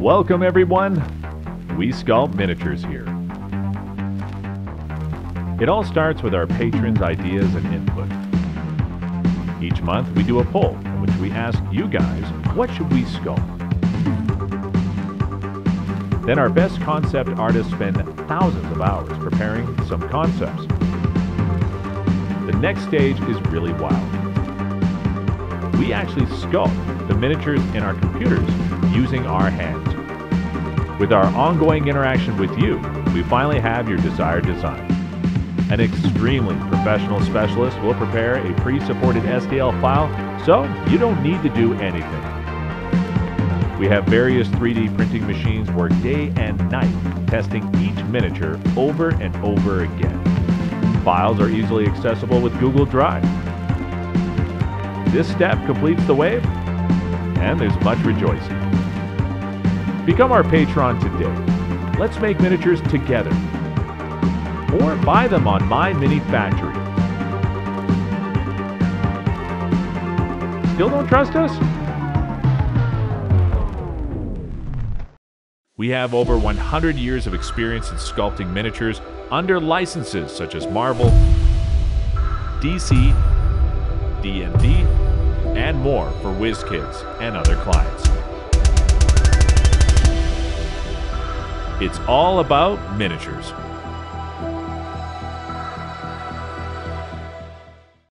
Welcome, everyone. We sculpt miniatures here. It all starts with our patrons' ideas and input. Each month, we do a poll in which we ask you guys, what should we sculpt? Then our best concept artists spend thousands of hours preparing some concepts. The next stage is really wild. We actually sculpt the miniatures in our computers using our hands. With our ongoing interaction with you, we finally have your desired design. An extremely professional specialist will prepare a pre-supported STL file, so you don't need to do anything. We have various 3D printing machines work day and night, testing each miniature over and over again. Files are easily accessible with Google Drive. This step completes the wave, and there's much rejoicing. Become our patron today. Let's make miniatures together. Or buy them on My Mini Factory. Still don't trust us? We have over 100 years of experience in sculpting miniatures under licenses such as Marvel, DC, D&D, and more for WizKids and other clients. It's all about miniatures.